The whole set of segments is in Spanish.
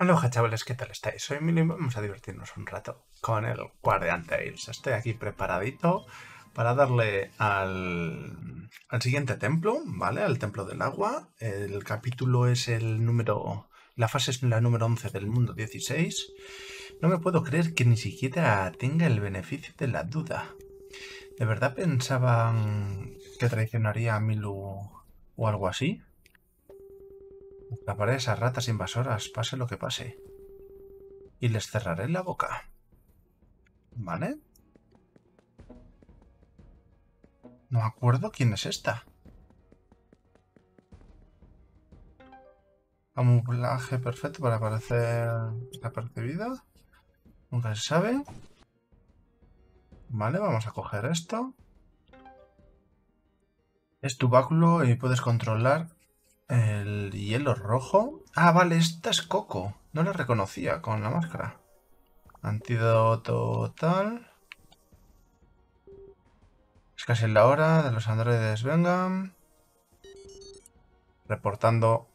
Hola chavales, ¿qué tal estáis? Soy Emilio y vamos a divertirnos un rato con el Guardian Tales. Estoy aquí preparadito para darle al, al siguiente templo, ¿vale? Al templo del agua. El capítulo es el número... La fase es la número 11 del mundo 16. No me puedo creer que ni siquiera tenga el beneficio de la duda. ¿De verdad pensaban que traicionaría a Milu o algo así? Atraparé a esas ratas invasoras, pase lo que pase. Y les cerraré la boca. ¿Vale? No acuerdo quién es esta. Camuflaje perfecto para parecer desapercibida. Nunca se sabe. Vale, vamos a coger esto. Es tu báculo y puedes controlar el hielo rojo. Ah, vale, esta es Coco. No la reconocía con la máscara. Antídoto tal. Es casi la hora de los androides vengan. Reportando.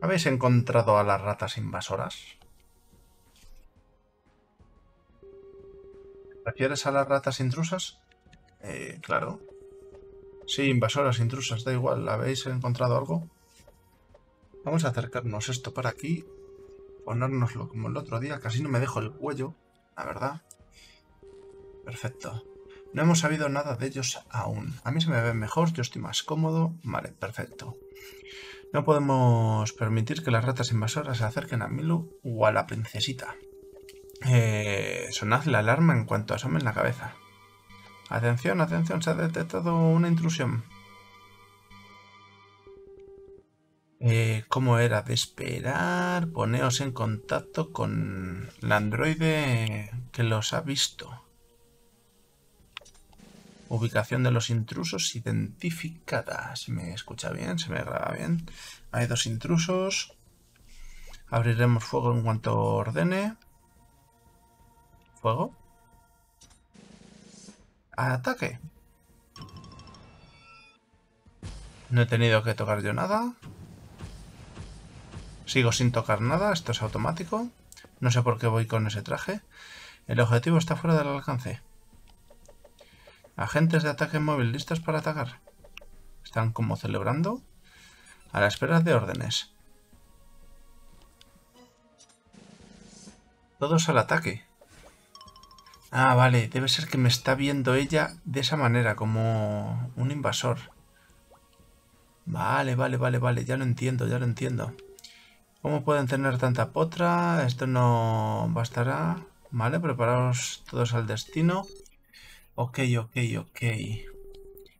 ¿Habéis encontrado a las ratas invasoras? ¿Refieres a las ratas intrusas? Eh, claro. Sí, invasoras, intrusas, da igual. ¿Habéis encontrado algo? Vamos a acercarnos esto para aquí. Ponérnoslo como el otro día. Casi no me dejo el cuello, la verdad. Perfecto. No hemos sabido nada de ellos aún. A mí se me ve mejor, yo estoy más cómodo. Vale, perfecto. No podemos permitir que las ratas invasoras se acerquen a Milu o a la princesita. Eh, sonad la alarma en cuanto asomen la cabeza. Atención, atención, se ha detectado una intrusión. Eh, ¿Cómo era de esperar? Poneos en contacto con la androide que los ha visto. Ubicación de los intrusos identificada. ¿Se me escucha bien? ¿Se me graba bien? Hay dos intrusos. Abriremos fuego en cuanto ordene. ¿Fuego? Ataque. No he tenido que tocar yo nada. Sigo sin tocar nada, esto es automático. No sé por qué voy con ese traje. El objetivo está fuera del alcance. Agentes de ataque móvil listos para atacar. Están como celebrando. A la espera de órdenes. Todos al ataque. Ah, vale, debe ser que me está viendo ella de esa manera, como un invasor. Vale, vale, vale, vale, ya lo entiendo, ya lo entiendo. ¿Cómo pueden tener tanta potra? Esto no bastará. Vale, preparaos todos al destino. Ok, ok, ok.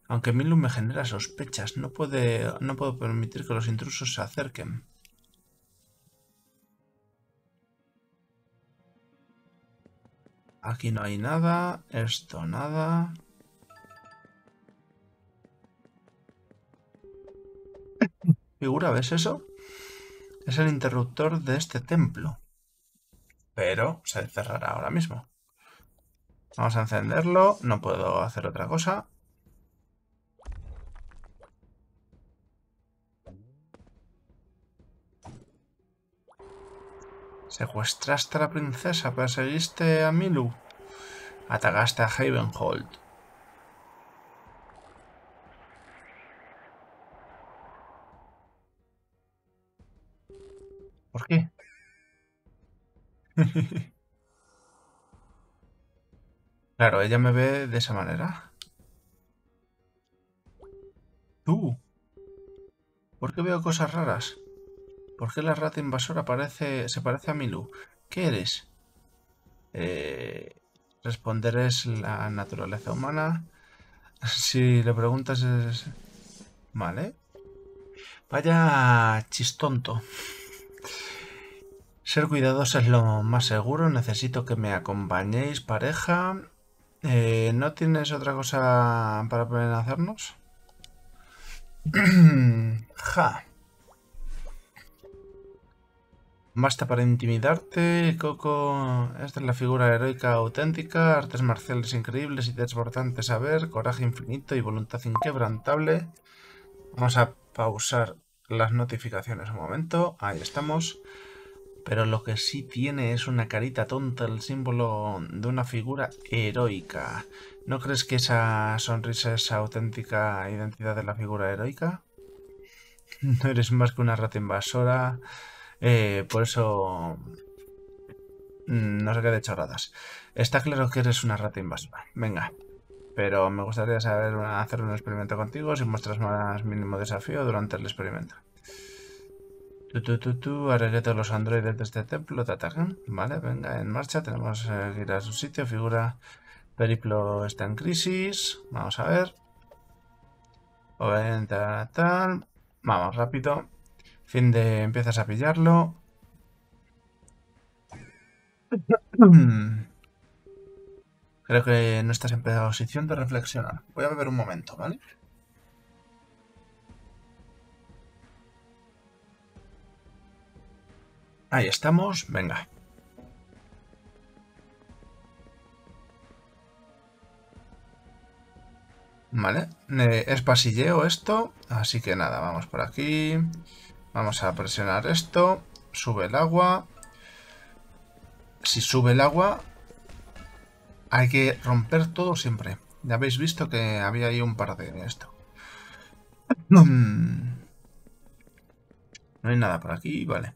Aunque Milu me genera sospechas, no, puede, no puedo permitir que los intrusos se acerquen. Aquí no hay nada. Esto nada. Figura, ¿ves eso? Es el interruptor de este templo. Pero se cerrará ahora mismo. Vamos a encenderlo. No puedo hacer otra cosa. Secuestraste a la princesa, perseguiste a Milu. Atacaste a Havenhold. ¿Por qué? claro, ella me ve de esa manera. ¿Tú? ¿Por qué veo cosas raras? ¿Por qué la rata invasora parece, se parece a Milu? ¿Qué eres? Eh, responder es la naturaleza humana. Si le preguntas es... Vale. Vaya chistonto. Ser cuidadoso es lo más seguro. Necesito que me acompañéis, pareja. Eh, ¿No tienes otra cosa para poder hacernos? ja. Basta para intimidarte, Coco. Esta es la figura heroica auténtica, artes marciales increíbles y desbordantes saber, coraje infinito y voluntad inquebrantable. Vamos a pausar las notificaciones un momento. Ahí estamos. Pero lo que sí tiene es una carita tonta, el símbolo de una figura heroica. ¿No crees que esa sonrisa es auténtica identidad de la figura heroica? No eres más que una rata invasora. Eh, por eso... Mm, no sé qué de chorradas. Está claro que eres una rata invasora. Venga. Pero me gustaría saber hacer un experimento contigo si muestras más mínimo desafío durante el experimento. Tú, tú, tú, tú, haré todos los androides de este templo te ataquen. Vale, venga, en marcha. Tenemos que ir a su sitio. Figura periplo está en crisis. Vamos a ver. Tal, tal. Vamos, rápido. Fin de... Empiezas a pillarlo. Creo que no estás en posición de reflexionar. Voy a beber un momento, ¿vale? Ahí estamos, venga. Vale, eh, es pasilleo esto, así que nada, vamos por aquí. Vamos a presionar esto, sube el agua. Si sube el agua, hay que romper todo siempre. Ya habéis visto que había ahí un par de esto. No hay nada por aquí, vale.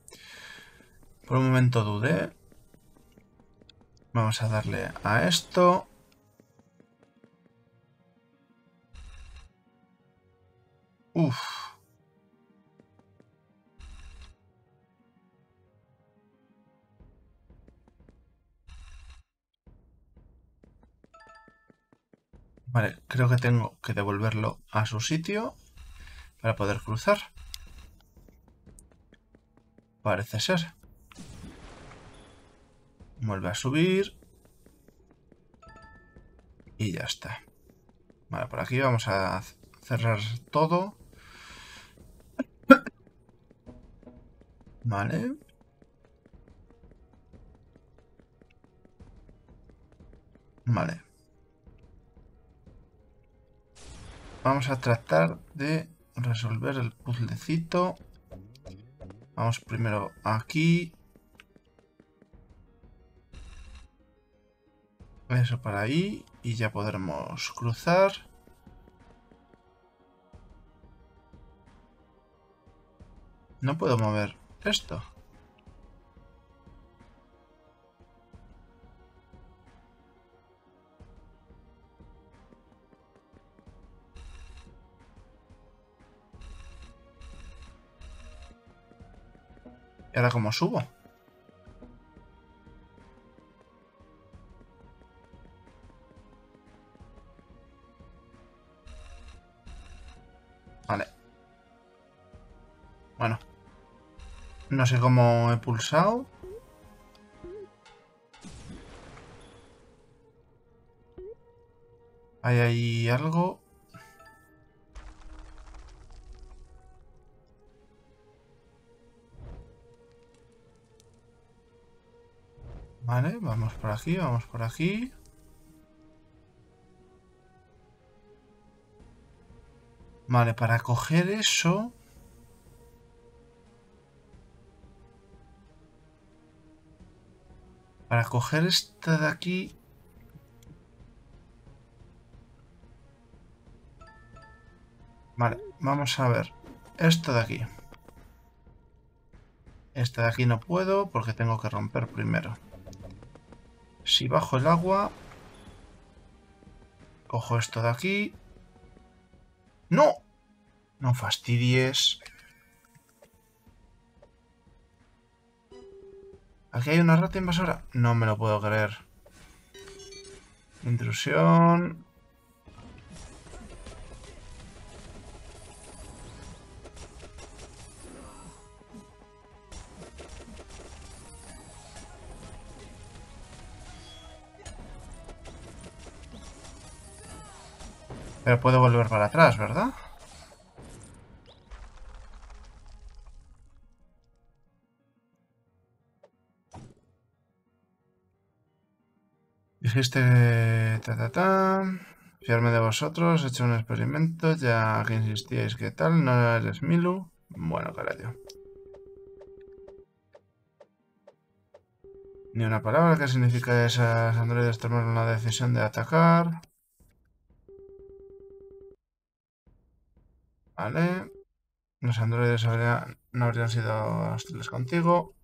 Por un momento dudé. Vamos a darle a esto. Uf. Vale, creo que tengo que devolverlo a su sitio para poder cruzar. Parece ser. Vuelve a subir. Y ya está. Vale, por aquí vamos a cerrar todo. Vale. Vale. Vamos a tratar de resolver el puzzlecito. Vamos primero aquí. Eso para ahí. Y ya podremos cruzar. No puedo mover esto. Ahora cómo subo? Vale. Bueno. No sé cómo he pulsado. Hay ahí algo. Aquí, vamos por aquí. Vale, para coger eso... Para coger esta de aquí... Vale, vamos a ver. Esto de aquí. Esta de aquí no puedo porque tengo que romper primero. Si bajo el agua... Cojo esto de aquí. ¡No! No fastidies. ¿Aquí hay una rata invasora? No me lo puedo creer. Intrusión. Pero puedo volver para atrás, ¿verdad? Dijiste... Ta, ta, ta. Fiarme de vosotros, he hecho un experimento, ya que insistíais que tal, no eres Milu. Bueno, carajo. Ni una palabra. ¿Qué significa esas androides tomaron la decisión de atacar? Vale. Los androides no habrían sido hostiles contigo.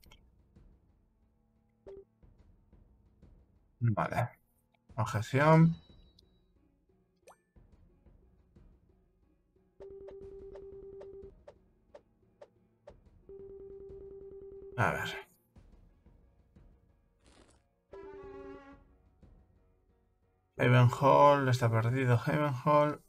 Vale. Objeción. A ver. Hall está perdido. Hall.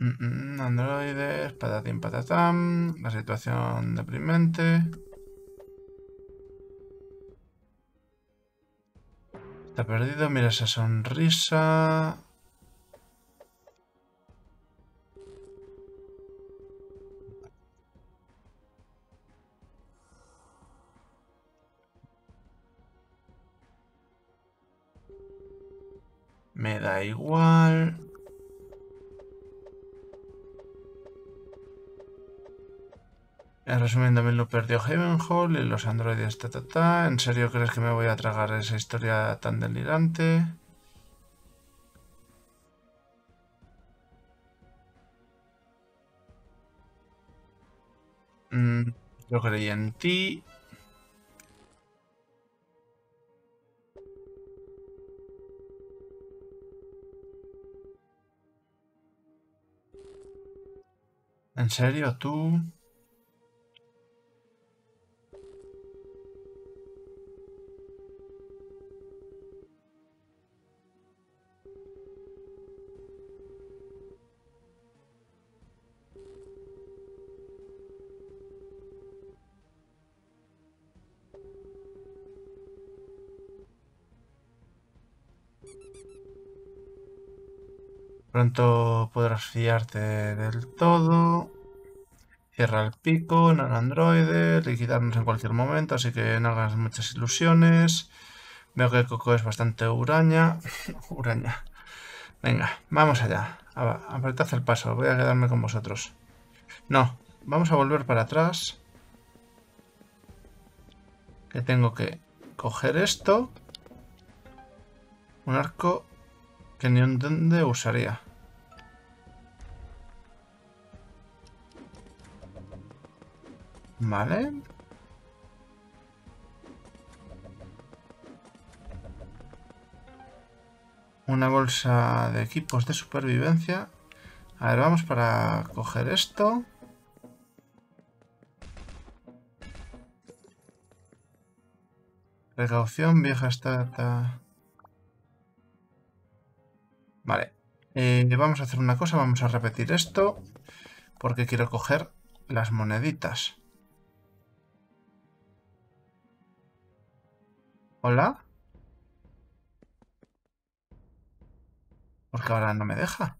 Mm, androides, patatín patatán. La situación deprimente. Está perdido, mira esa sonrisa. Me da igual. En resumen, también lo perdió Hall y los androides ta ta ta. ¿En serio crees que me voy a tragar esa historia tan delirante? Mm, yo creí en ti. ¿En serio tú? Pronto podrás fiarte del todo. Cierra el pico, no androide, liquidarnos en cualquier momento, así que no hagas muchas ilusiones. Veo que Coco es bastante uraña. uraña. Venga, vamos allá. Apretad el paso, voy a quedarme con vosotros. No, vamos a volver para atrás. Que tengo que coger esto. Un arco que ni dónde usaría. Vale. Una bolsa de equipos de supervivencia. A ver, vamos para coger esto. Precaución, vieja está... Vale. Eh, vamos a hacer una cosa, vamos a repetir esto. Porque quiero coger las moneditas. ¿Hola? Porque ahora no me deja.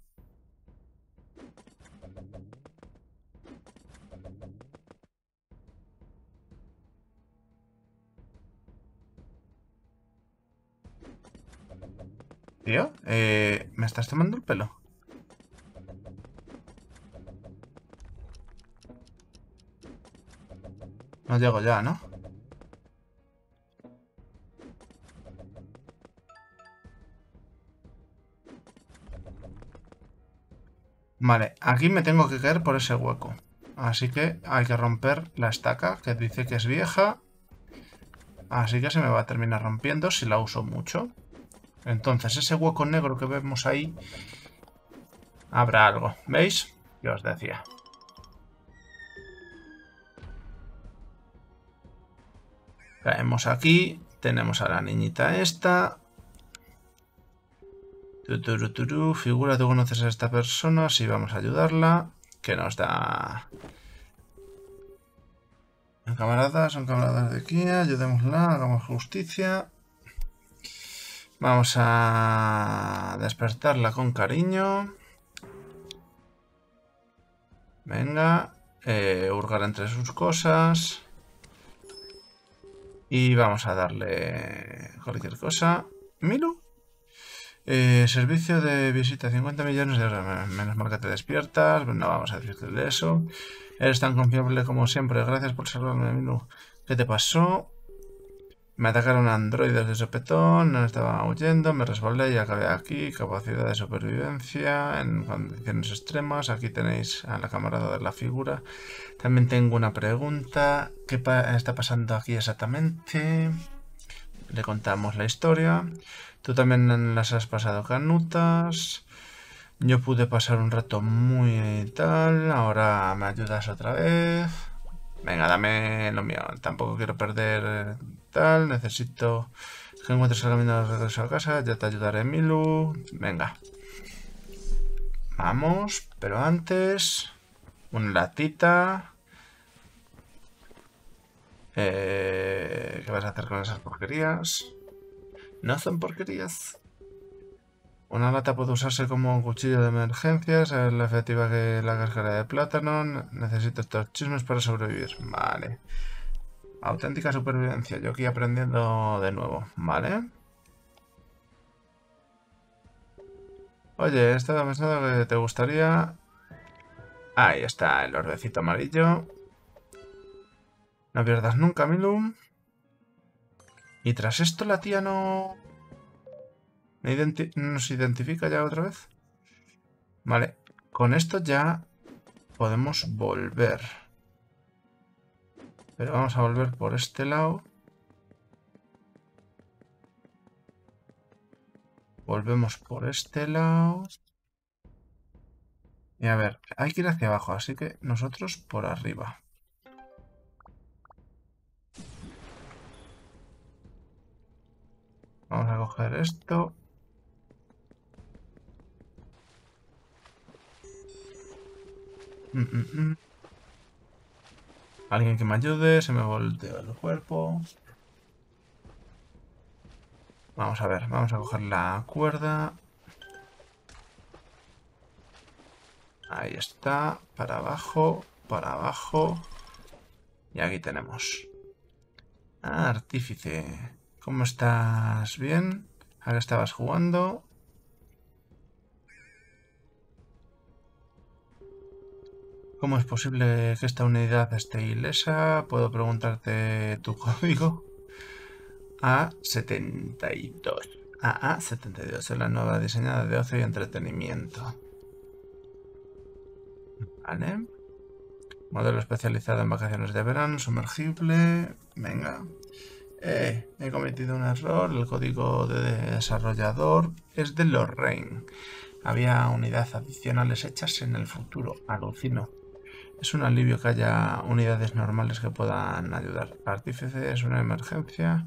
Tío, eh, ¿me estás tomando el pelo? No llego ya, ¿no? Vale, aquí me tengo que caer por ese hueco. Así que hay que romper la estaca, que dice que es vieja. Así que se me va a terminar rompiendo si la uso mucho. Entonces, ese hueco negro que vemos ahí... Habrá algo, ¿veis? Yo os decía. Caemos aquí, tenemos a la niñita esta, Figura, tú conoces a esta persona, sí, vamos a ayudarla. Que nos da... Camaradas, son camaradas de aquí, ayudémosla, hagamos justicia. Vamos a despertarla con cariño. Venga, eh, hurgar entre sus cosas. Y vamos a darle cualquier cosa. ¿Milu? Eh, servicio de visita 50 millones de euros. Menos mal que te despiertas. No vamos a decirte eso. Eres tan confiable como siempre. Gracias por salvarme, Milu. ¿Qué te pasó? Me atacaron androides de sopetón, no estaba huyendo, me resbalé y acabé aquí. Capacidad de supervivencia en condiciones extremas. Aquí tenéis a la camarada de la figura. También tengo una pregunta. ¿Qué está pasando aquí exactamente? Le contamos la historia. Tú también las has pasado canutas. Yo pude pasar un rato muy tal. Ahora me ayudas otra vez. Venga, dame lo mío. Tampoco quiero perder tal. Necesito que encuentres el camino de regreso a casa. Ya te ayudaré, Milu. Venga. Vamos. Pero antes... Una latita. Eh, ¿Qué vas a hacer con esas porquerías? No son porquerías. Una lata puede usarse como un cuchillo de emergencias, es la efectiva que la cáscara de plátano. Necesito estos chismes para sobrevivir. Vale. Auténtica supervivencia. Yo aquí aprendiendo de nuevo. Vale. Oye, estaba pensando que te gustaría... Ahí está el orbecito amarillo. No pierdas nunca, Milum. Y tras esto la tía no nos identifica ya otra vez. Vale, con esto ya podemos volver. Pero vamos a volver por este lado. Volvemos por este lado. Y a ver, hay que ir hacia abajo, así que nosotros por arriba. Vamos a coger esto. Mm, mm, mm. Alguien que me ayude, se me voltea el cuerpo. Vamos a ver, vamos a coger la cuerda. Ahí está, para abajo, para abajo. Y aquí tenemos. Ah, artífice. ¿Cómo estás? ¿Bien? ¿A qué estabas jugando? ¿Cómo es posible que esta unidad esté ilesa? Puedo preguntarte tu código. A72. AA72 es la nueva diseñada de ocio y entretenimiento. Vale. Modelo especializado en vacaciones de verano, sumergible. Venga. Eh, he cometido un error. El código de desarrollador es de Lorraine. Había unidades adicionales hechas en el futuro. Alucino. Es un alivio que haya unidades normales que puedan ayudar. Artífice es una emergencia.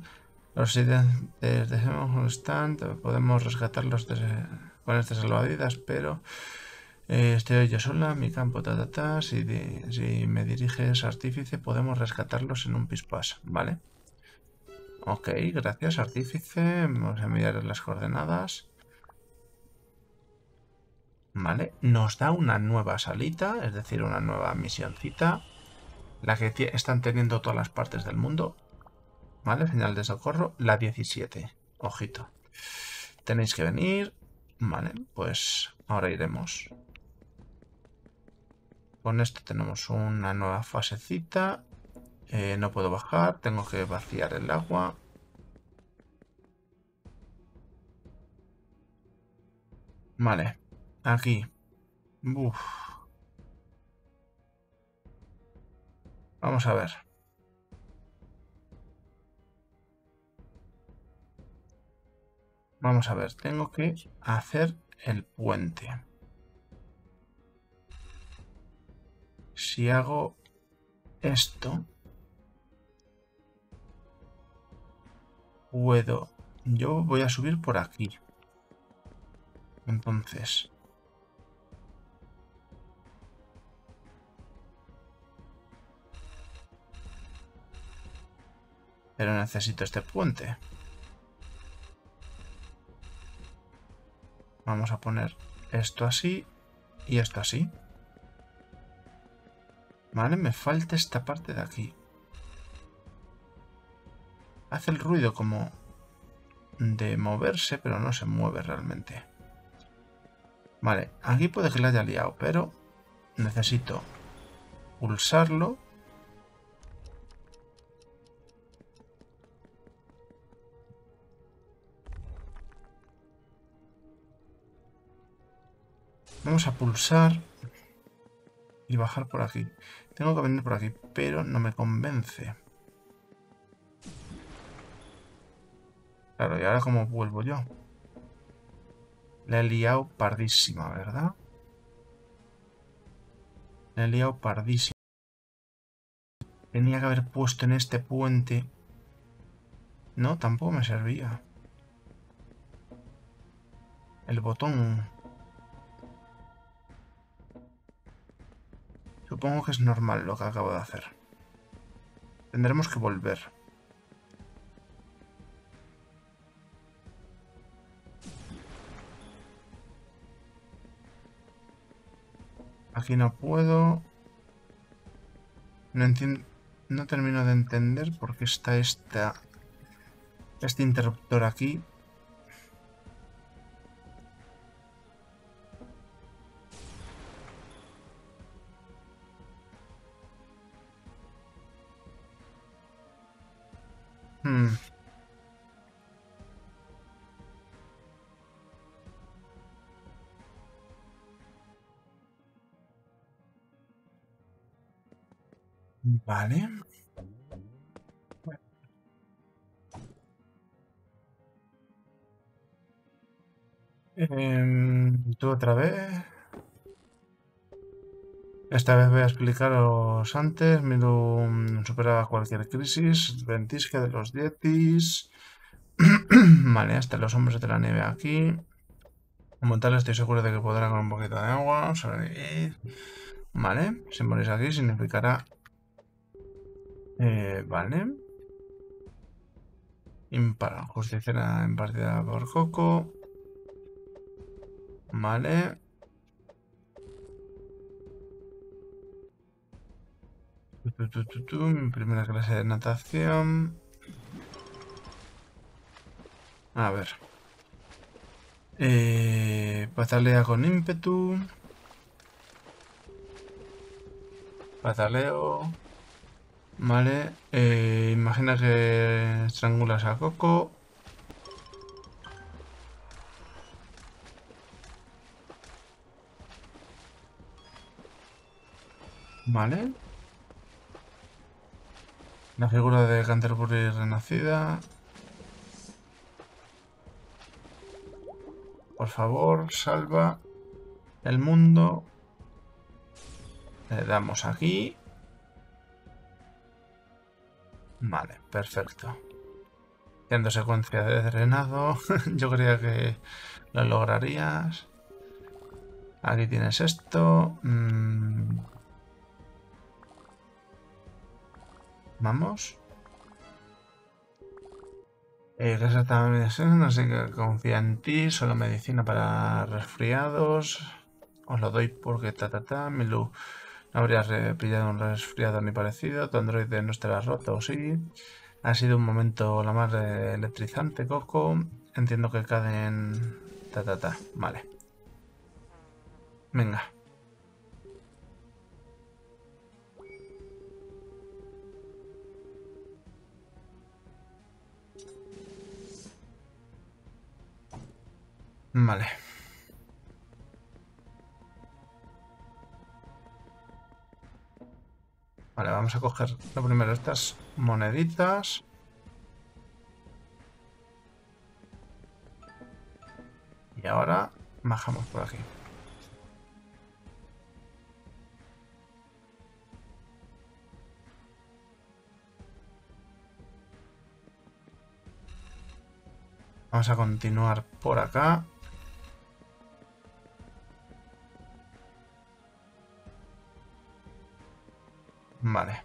Los residentes de stand podemos rescatarlos con este salvavidas, pero eh, estoy yo sola, mi campo, ta, ta, ta. Si, me diriges artífice, podemos rescatarlos en un pispas, ¿vale? Ok, gracias artífice. Vamos a enviar las coordenadas. Vale, nos da una nueva salita, es decir, una nueva misioncita. La que están teniendo todas las partes del mundo. Vale, señal de socorro, la 17. Ojito. Tenéis que venir. Vale, pues ahora iremos. Con esto tenemos una nueva fasecita. Eh, no puedo bajar, tengo que vaciar el agua. Vale, Aquí. Vamos a ver. Vamos a ver, tengo que hacer el puente. Si hago esto, puedo... Yo voy a subir por aquí. Entonces, Pero necesito este puente. Vamos a poner esto así y esto así. Vale, me falta esta parte de aquí. Hace el ruido como... de moverse, pero no se mueve realmente. Vale, aquí puede que le haya liado, pero necesito pulsarlo. Vamos a pulsar y bajar por aquí. Tengo que venir por aquí, pero no me convence. Claro, ¿y ahora cómo vuelvo yo? Le he liado pardísima, ¿verdad? Le he liado pardísima. Tenía que haber puesto en este puente... No, tampoco me servía. El botón... Supongo que es normal lo que acabo de hacer. Tendremos que volver. Aquí no puedo. No. No termino de entender por qué está esta, este interruptor aquí. Vale. Em, tú otra vez. Esta vez voy a explicaros antes. Miru mm, supera cualquier crisis. Ventisca de los dietis. vale, hasta los hombres de la nieve aquí. Como tal, estoy seguro de que podrá con un poquito de agua. Vale, si morís aquí significará eh, vale. Impara. Justicia en partida por Coco. Vale. Mi primera clase de natación. A ver. Eh, patalea con ímpetu. Pataleo. Vale, eh, imagina que estrangulas a Coco. Vale. La figura de Canterbury renacida. Por favor, salva el mundo. Le damos aquí. Vale, perfecto. Siendo secuencia de drenado, yo creía que lo lograrías. Aquí tienes esto. Mm. Vamos. Eh, también así que confía en ti. Solo medicina para resfriados. Os lo doy porque ta ta ta. Milu no habrías pillado un resfriado ni parecido. Tu androide no estará roto, sí. Ha sido un momento la más electrizante, Coco. Entiendo que caen... Ta, ta, ta. Vale. Venga. Vale. Vale, vamos a coger lo primero estas moneditas. Y ahora bajamos por aquí. Vamos a continuar por acá. Vale.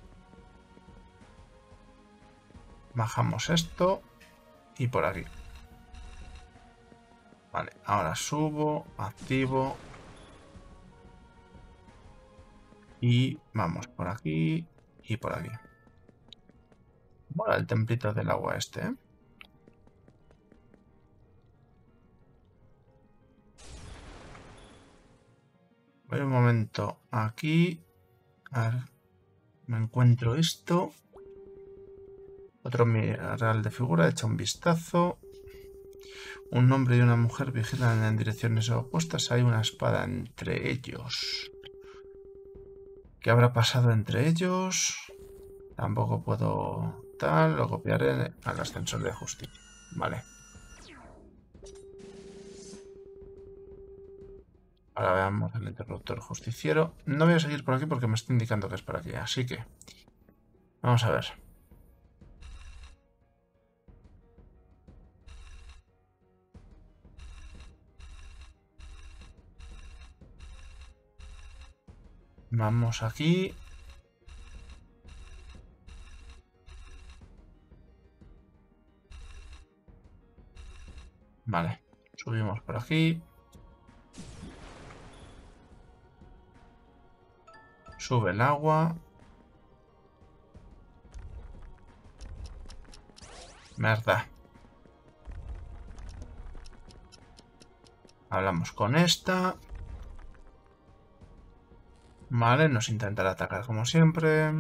Bajamos esto y por aquí. Vale, ahora subo, activo. Y vamos por aquí y por aquí. Bueno, el templito del agua este, ¿eh? Voy un momento aquí. A ver me encuentro esto. Otro real de figura, echa un vistazo. Un hombre y una mujer vigilan en direcciones opuestas. Hay una espada entre ellos. ¿Qué habrá pasado entre ellos? Tampoco puedo tal. Lo copiaré al ascensor de justicia. Vale. Ahora veamos el interruptor justiciero. No voy a seguir por aquí porque me está indicando que es por aquí. Así que... Vamos a ver. Vamos aquí. Vale, subimos por aquí. Sube el agua. Merda. Hablamos con esta. Vale, nos intentará atacar como siempre.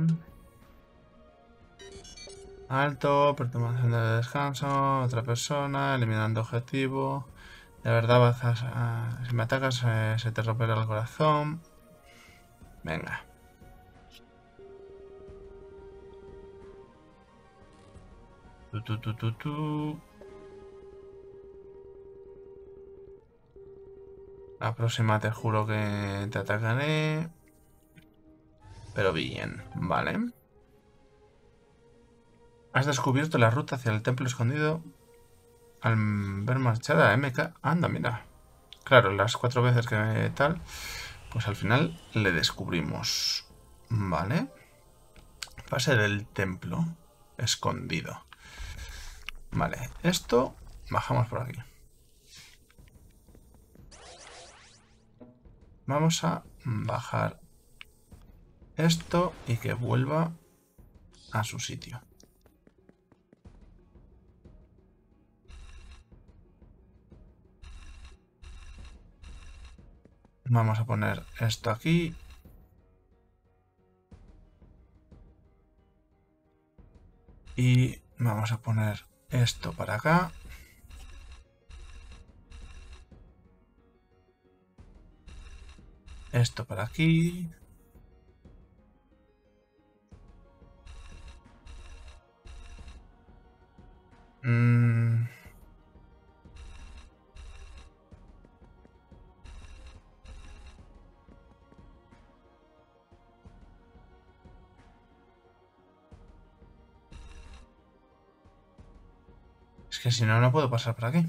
Alto, perturbación de descanso, otra persona, eliminando objetivo. De verdad, vas si me atacas eh, se te romperá el corazón. Venga. La próxima te juro que te atacaré. Pero bien, vale. Has descubierto la ruta hacia el templo escondido al ver marchar a MK. Anda, mira. Claro, las cuatro veces que tal, pues al final le descubrimos. Vale. Pase del templo escondido. Vale, esto bajamos por aquí. Vamos a bajar esto y que vuelva a su sitio. Vamos a poner esto aquí. Y vamos a poner esto para acá. Esto para aquí. Mm. Que si no, no puedo pasar por aquí.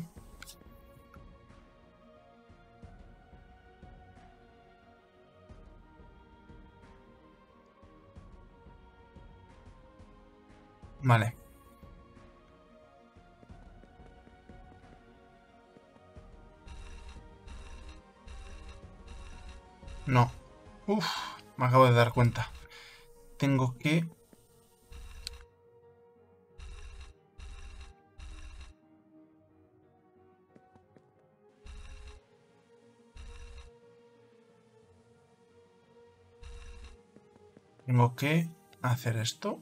Hacer esto.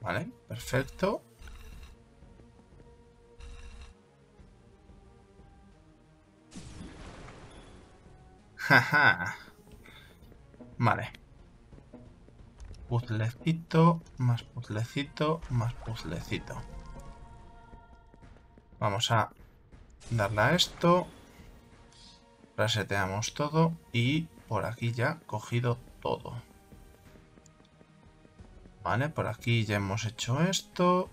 Vale, perfecto. Jaja. Vale. Puzzlecito, más puzzlecito, más puzzlecito. Vamos a darle a esto. Reseteamos todo y por aquí ya cogido todo. Vale, por aquí ya hemos hecho esto.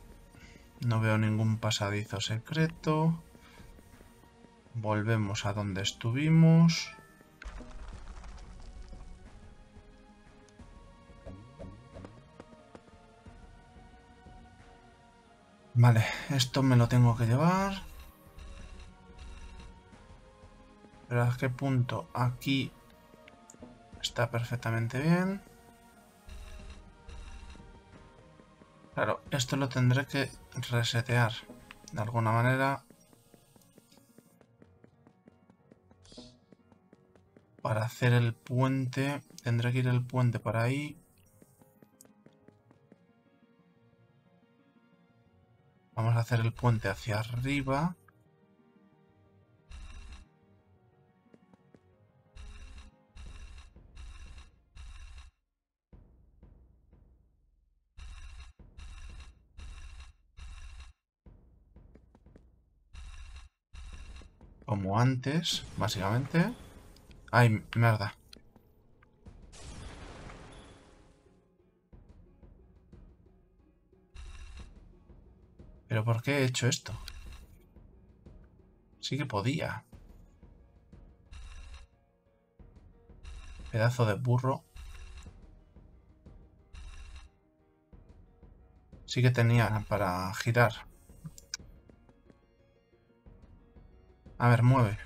No veo ningún pasadizo secreto. Volvemos a donde estuvimos. Vale, esto me lo tengo que llevar. Pero qué punto aquí está perfectamente bien. Claro, esto lo tendré que resetear de alguna manera. para hacer el puente. Tendré que ir el puente para ahí. Vamos a hacer el puente hacia arriba. Antes, básicamente. Ay, mierda. ¿Pero por qué he hecho esto? Sí que podía. Pedazo de burro. Sí que tenía para girar. A ver, mueve.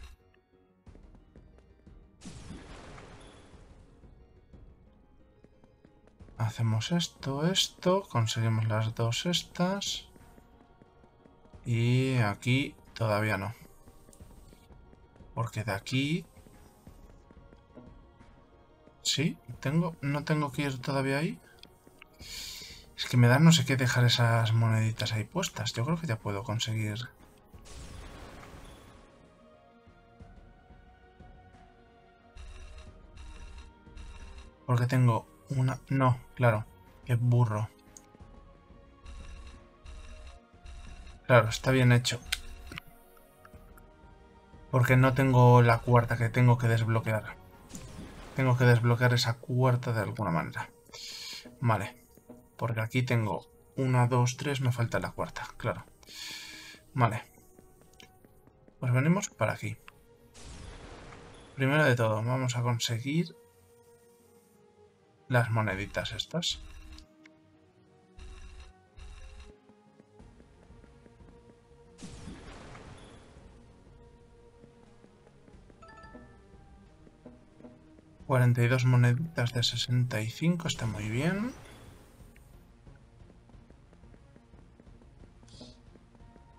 Hacemos esto, esto, conseguimos las dos estas. Y aquí todavía no. Porque de aquí... Sí, tengo, no tengo que ir todavía ahí. Es que me da no sé qué dejar esas moneditas ahí puestas. Yo creo que ya puedo conseguir... Porque tengo una... No, claro. Qué burro. Claro, está bien hecho. Porque no tengo la cuarta que tengo que desbloquear. Tengo que desbloquear esa cuarta de alguna manera. Vale. Porque aquí tengo una, dos, tres, me falta la cuarta, claro. Vale. Pues venimos para aquí. Primero de todo, vamos a conseguir las moneditas estas. 42 moneditas de 65, está muy bien.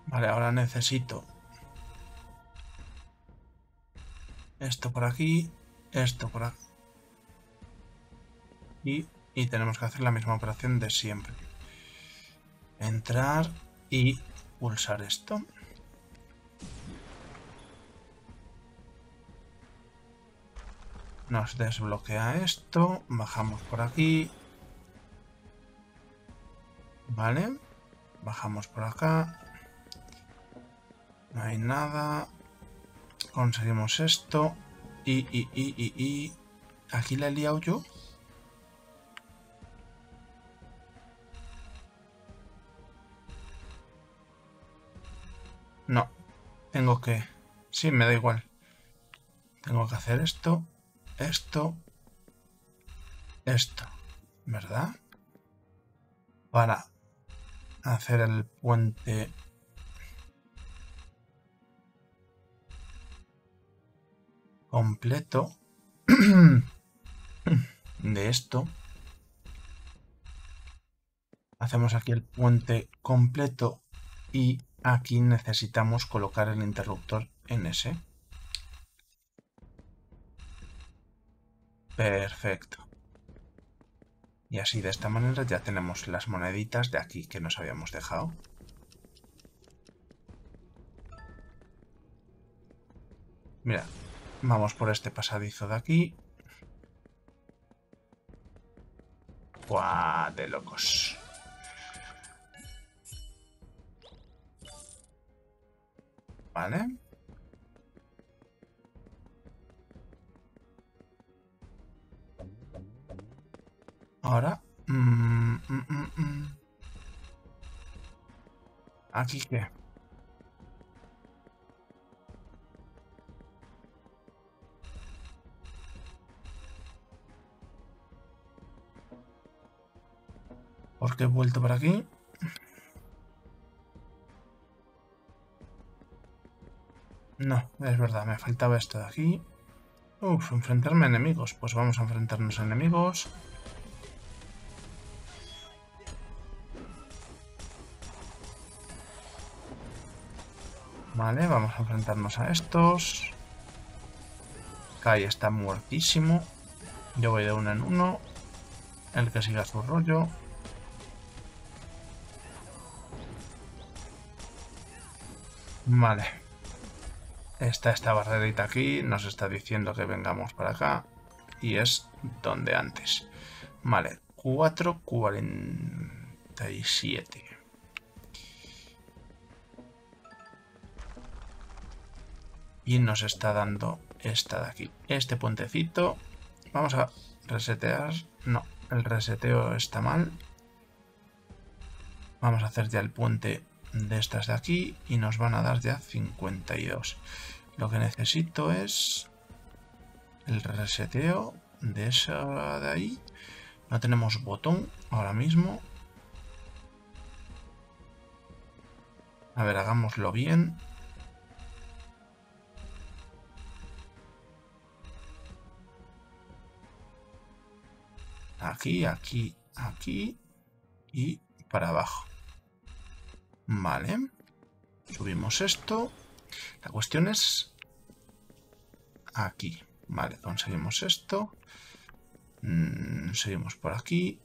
Vale, ahora necesito esto por aquí, esto por aquí. Y, y tenemos que hacer la misma operación de siempre. Entrar y pulsar esto. Nos desbloquea esto. Bajamos por aquí. Vale. Bajamos por acá. No hay nada. Conseguimos esto. Y, y, y, y, y... ¿Aquí la he liado yo? Tengo que... Sí, me da igual. Tengo que hacer esto esto, esto, ¿verdad? Para hacer el puente completo de esto. Hacemos aquí el puente completo y aquí necesitamos colocar el interruptor en ese. Perfecto. Y así de esta manera ya tenemos las moneditas de aquí que nos habíamos dejado. Mira, vamos por este pasadizo de aquí. ¡Guau! De locos. Vale. Ahora... Mm, mm, mm, ¿Aquí qué? ¿Por qué he vuelto por aquí? No, es verdad, me faltaba esto de aquí. Uf, enfrentarme a enemigos. Pues vamos a enfrentarnos a enemigos. Vale, vamos a enfrentarnos a estos. Kai está muertísimo. Yo voy de uno en uno. El que siga su rollo. Vale. Está esta barrerita aquí. Nos está diciendo que vengamos para acá. Y es donde antes. Vale. 4.47. Y nos está dando esta de aquí. Este puentecito. Vamos a resetear. No, el reseteo está mal. Vamos a hacer ya el puente de estas de aquí y nos van a dar ya 52. Lo que necesito es el reseteo de esa de ahí. No tenemos botón ahora mismo. A ver, hagámoslo bien. Aquí, aquí, aquí y para abajo. Vale. Subimos esto. La cuestión es aquí. Vale, conseguimos esto. Mm, seguimos por aquí.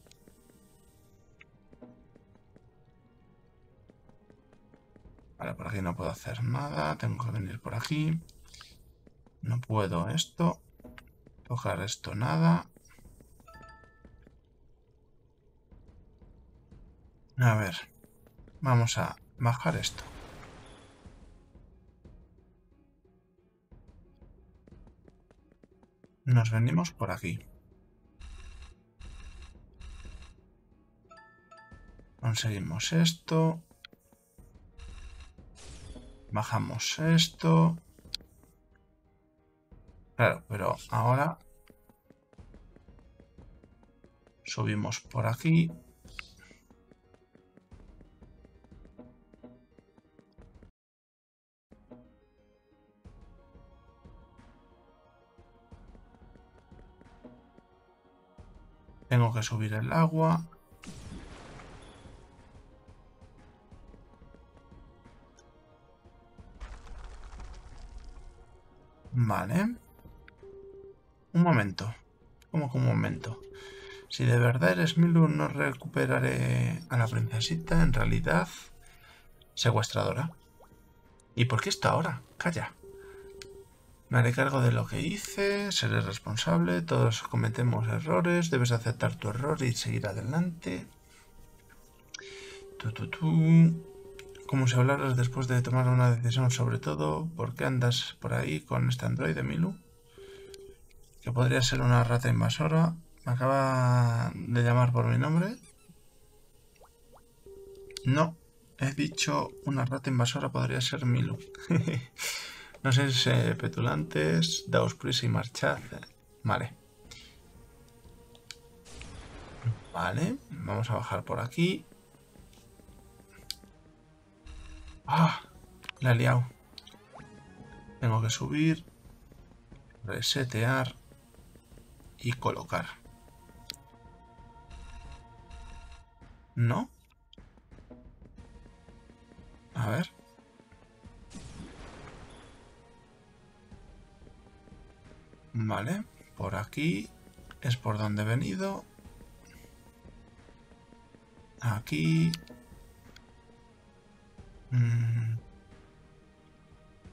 Vale, por aquí no puedo hacer nada. Tengo que venir por aquí. No puedo esto. Tocar esto nada. A ver, vamos a bajar esto. Nos venimos por aquí. Conseguimos esto. Bajamos esto. Claro, pero ahora subimos por aquí. Que subir el agua. Vale. Un momento. ¿Cómo que un momento? Si de verdad eres Milu, no recuperaré a la princesita, en realidad, secuestradora. ¿Y por qué está ahora? Calla. Me haré cargo de lo que hice, seré responsable, todos cometemos errores, debes aceptar tu error y seguir adelante. Tú, tú, tú. Como si hablaras después de tomar una decisión sobre todo, ¿por qué andas por ahí con este androide Milu? Que podría ser una rata invasora. Me acaba de llamar por mi nombre. No, he dicho una rata invasora podría ser Milu. No sé si petulantes, daos prisa y marchad. Vale. Vale, vamos a bajar por aquí. ¡Ah! La he liado. Tengo que subir, resetear y colocar. ¿No? A ver. Vale, por aquí es por donde he venido. Aquí. Mm.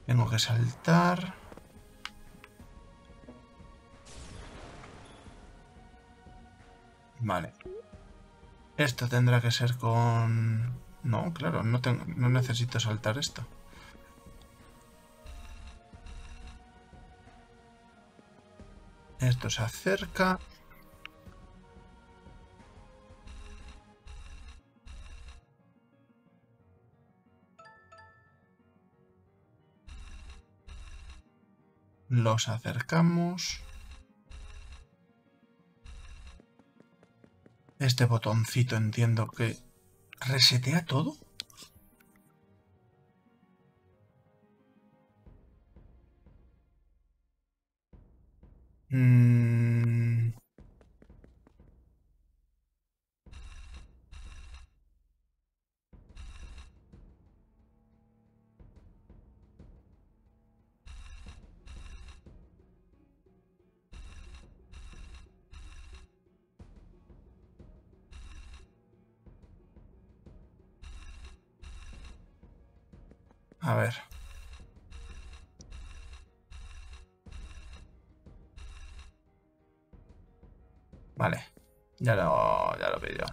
Tengo que saltar. Vale. Esto tendrá que ser con... No, claro, no, tengo, no necesito saltar esto. Esto se acerca. Los acercamos. Este botoncito entiendo que resetea todo. Mm. A ver. Vale. Ya lo, ya lo pillo.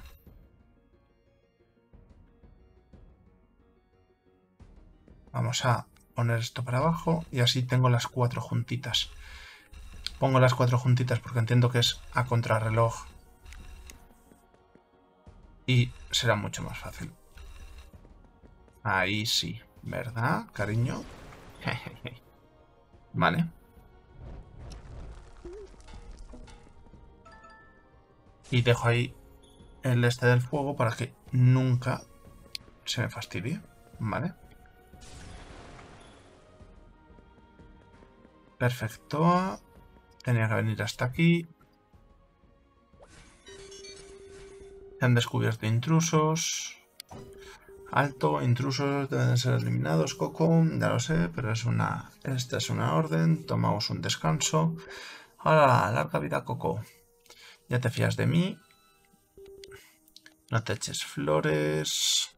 Vamos a poner esto para abajo y así tengo las cuatro juntitas. Pongo las cuatro juntitas porque entiendo que es a contrarreloj. Y será mucho más fácil. Ahí sí, ¿verdad, cariño? vale. Y dejo ahí el este del fuego para que nunca se me fastidie, ¿vale? Perfecto. Tenía que venir hasta aquí. Se han descubierto intrusos. Alto, intrusos deben ser eliminados, Coco. Ya lo sé, pero es una. Esta es una orden. Tomamos un descanso. Ahora, larga vida, Coco. Ya te fías de mí. No te eches flores.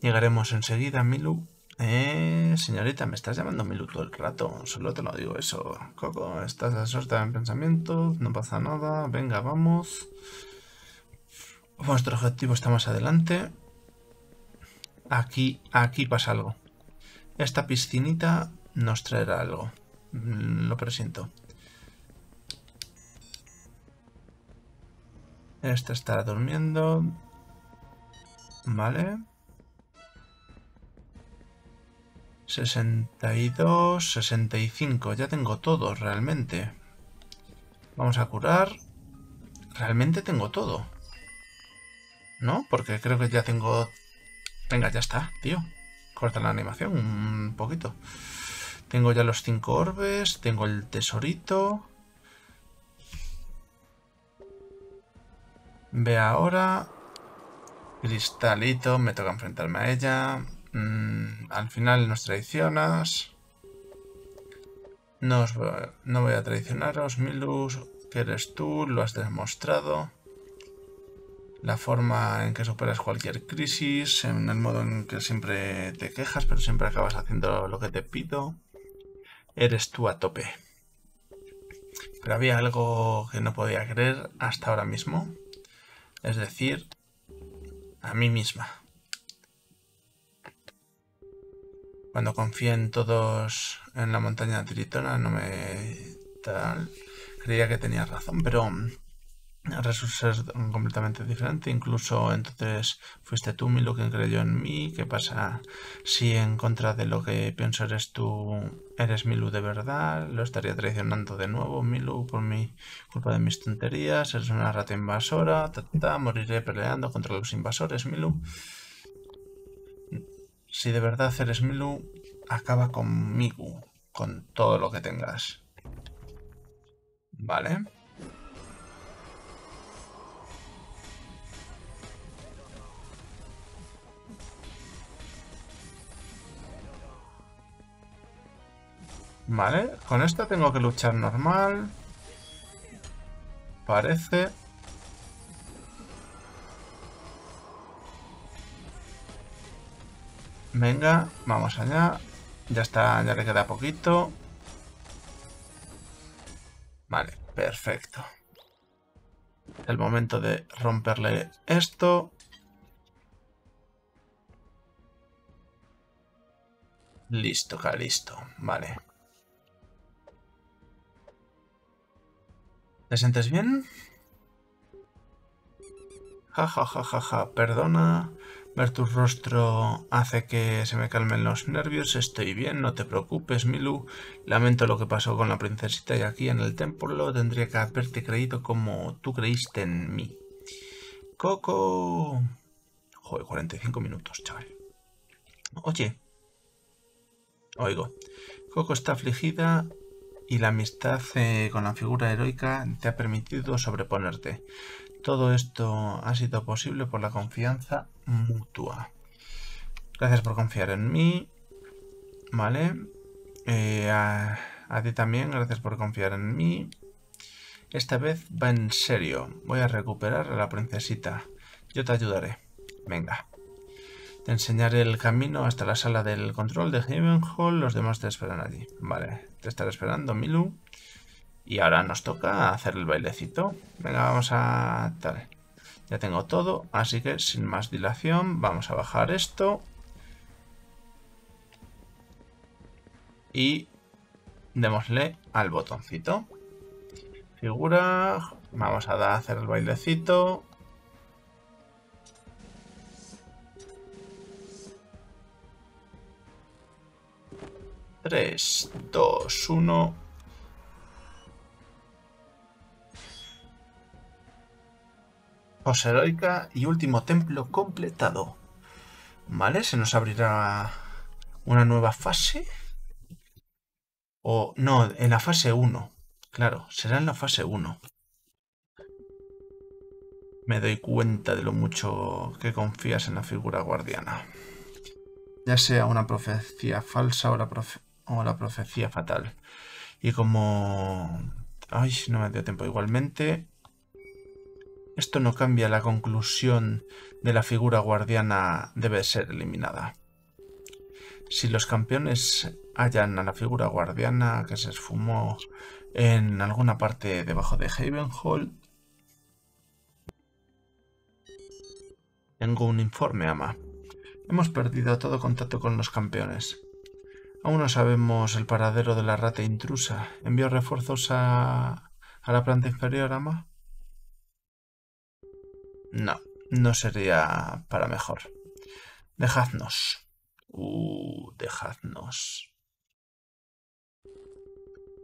Llegaremos enseguida, Milu. Eh, señorita, me estás llamando Milu todo el rato. Solo te lo digo eso. Coco, estás asustada en pensamiento. No pasa nada. Venga, vamos. Nuestro objetivo está más adelante. Aquí, aquí pasa algo. Esta piscinita nos traerá algo. Mm, lo presiento. Este estará durmiendo. Vale. 62, 65. Ya tengo todo, realmente. Vamos a curar. Realmente tengo todo. ¿No? Porque creo que ya tengo... Venga, ya está, tío. Corta la animación un poquito. Tengo ya los cinco orbes. Tengo el tesorito. Ve ahora. Cristalito, me toca enfrentarme a ella. Mm, al final nos traicionas. No, no voy a traicionaros, Milus, que eres tú, lo has demostrado. La forma en que superas cualquier crisis, en el modo en que siempre te quejas, pero siempre acabas haciendo lo que te pido. Eres tú a tope. Pero había algo que no podía creer hasta ahora mismo. Es decir, a mí misma. Cuando confié en todos en la montaña tritona no me tal, creía que tenía razón, pero resulta ser completamente diferente. Incluso entonces fuiste tú, Milu, quien creyó en mí. ¿Qué pasa si en contra de lo que pienso eres tú, eres Milu de verdad? Lo estaría traicionando de nuevo, Milu, por mi culpa de mis tonterías. Eres una rata invasora. Ta, moriré peleando contra los invasores, Milu. Si de verdad eres Milu, acaba conmigo, con todo lo que tengas. Vale. Vale, con esta tengo que luchar normal. Parece. Venga, vamos allá. Ya está, ya le queda poquito. Vale, perfecto. El momento de romperle esto. Listo, listo. Vale. ¿Te sientes bien? Ja, ja, ja, ja, ja. Perdona. Ver tu rostro hace que se me calmen los nervios. Estoy bien, no te preocupes, Milu. Lamento lo que pasó con la princesita y aquí en el templo tendría que haberte creído como tú creíste en mí. ¡Coco! Joder, 45 minutos, chaval. Oye. Oigo. Coco está afligida y la amistad eh, con la figura heroica te ha permitido sobreponerte. Todo esto ha sido posible por la confianza mutua. Gracias por confiar en mí. Vale. Eh, a, a, ti también, gracias por confiar en mí. Esta vez va en serio. Voy a recuperar a la princesita. Yo te ayudaré. Venga. Te enseñaré el camino hasta la sala del control de Hall. Los demás te esperan allí. Vale, te estaré esperando, Milu. Y ahora nos toca hacer el bailecito. Venga, vamos a... Tal. Ya tengo todo, así que sin más dilación vamos a bajar esto. Y démosle al botoncito. Figura, vamos a hacer el bailecito. 3, 2, 1. Pose heroica y último templo completado. ¿Vale? Se nos abrirá una nueva fase. O no, en la fase 1. Claro, será en la fase 1. Me doy cuenta de lo mucho que confías en la figura guardiana. Ya sea una profecía falsa o la, profecía o la profecía fatal. Y como... Ay, no me dio tiempo. Igualmente, esto no cambia la conclusión de la figura guardiana debe ser eliminada. Si los campeones hallan a la figura guardiana que se esfumó en alguna parte debajo de Havenhold, tengo un informe, ama. Hemos perdido todo contacto con los campeones. Aún no sabemos el paradero de la rata intrusa. ¿Envió refuerzos a, la planta inferior, ama? No, no sería para mejor. Dejadnos. Uh, dejadnos.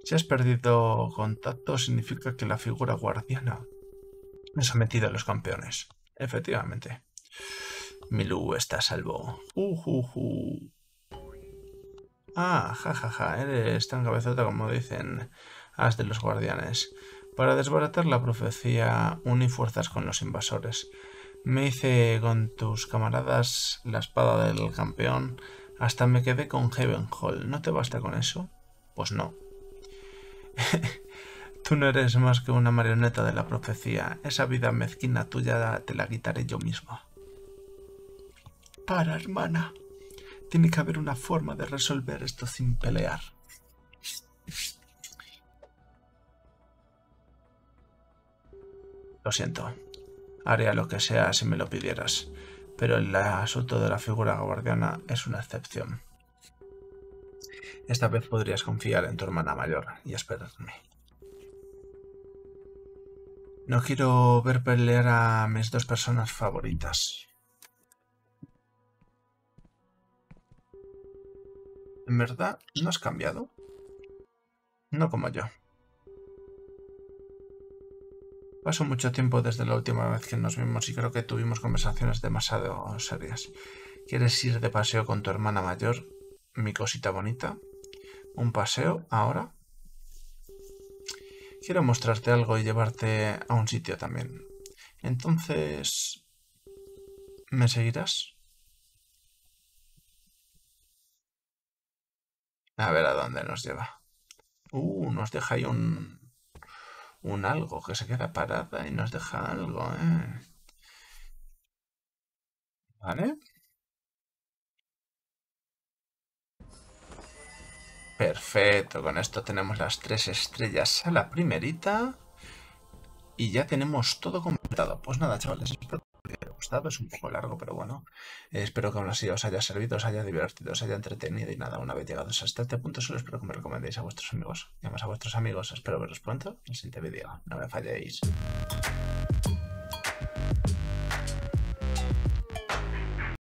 Si has perdido contacto, significa que la figura guardiana es sometido a los campeones. Efectivamente. Milu está a salvo. Uh, uh, uh. Ah, jajaja, ja, ja. eres tan cabezota como dicen as de los guardianes. Para desbaratar la profecía, uní fuerzas con los invasores. Me hice con tus camaradas la espada del campeón, hasta me quedé con Hall. ¿No te basta con eso? Pues no. Tú no eres más que una marioneta de la profecía. Esa vida mezquina tuya te la quitaré yo misma. Para, hermana. Tiene que haber una forma de resolver esto sin pelear. Lo siento. Haría lo que sea si me lo pidieras. Pero el asunto de la figura guardiana es una excepción. Esta vez podrías confiar en tu hermana mayor y esperarme. No quiero ver pelear a mis dos personas favoritas. ¿En verdad no has cambiado? No como yo. Pasó mucho tiempo desde la última vez que nos vimos y creo que tuvimos conversaciones demasiado serias. ¿Quieres ir de paseo con tu hermana mayor, mi cosita bonita? ¿Un paseo ahora? Quiero mostrarte algo y llevarte a un sitio también. Entonces... ¿Me seguirás? A ver a dónde nos lleva. Uh, nos deja ahí un... Un algo que se queda parada y nos deja algo, ¿eh? ¿Vale? Perfecto, con esto tenemos las tres estrellas a la primerita. Y ya tenemos todo completado. Pues nada, chavales, espero gustado, es un poco largo, pero bueno, eh, espero que aún así os haya servido, os haya divertido, os haya entretenido y nada, una vez llegados hasta este punto, solo espero que me recomendéis a vuestros amigos. Y además a vuestros amigos, espero veros pronto en el siguiente vídeo. No me falléis.